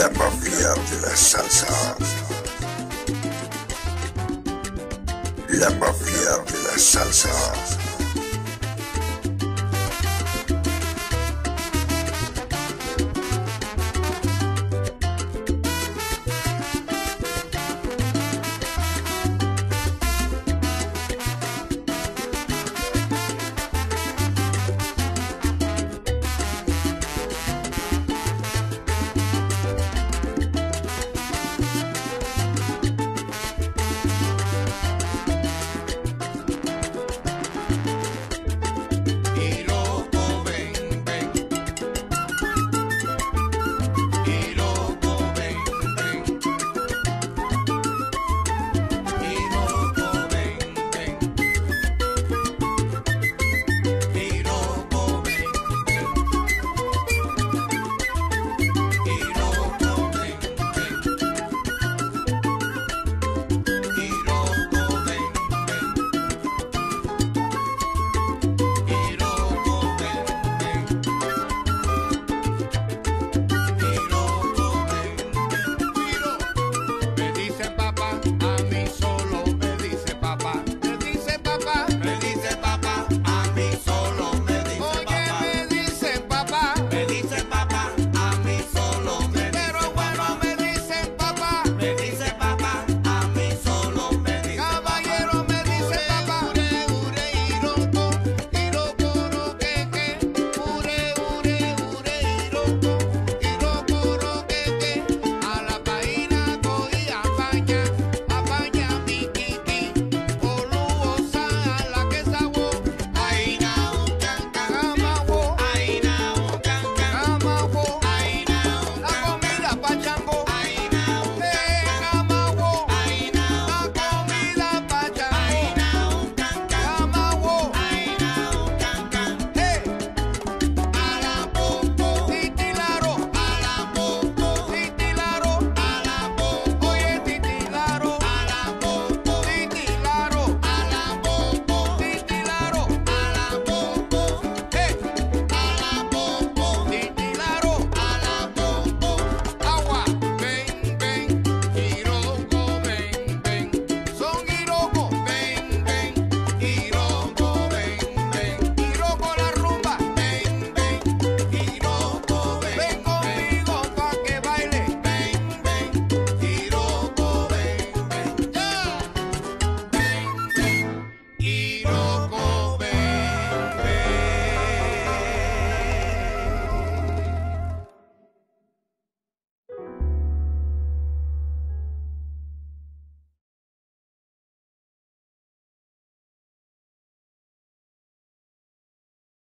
la mafia de la salsa. La mafia de la salsa.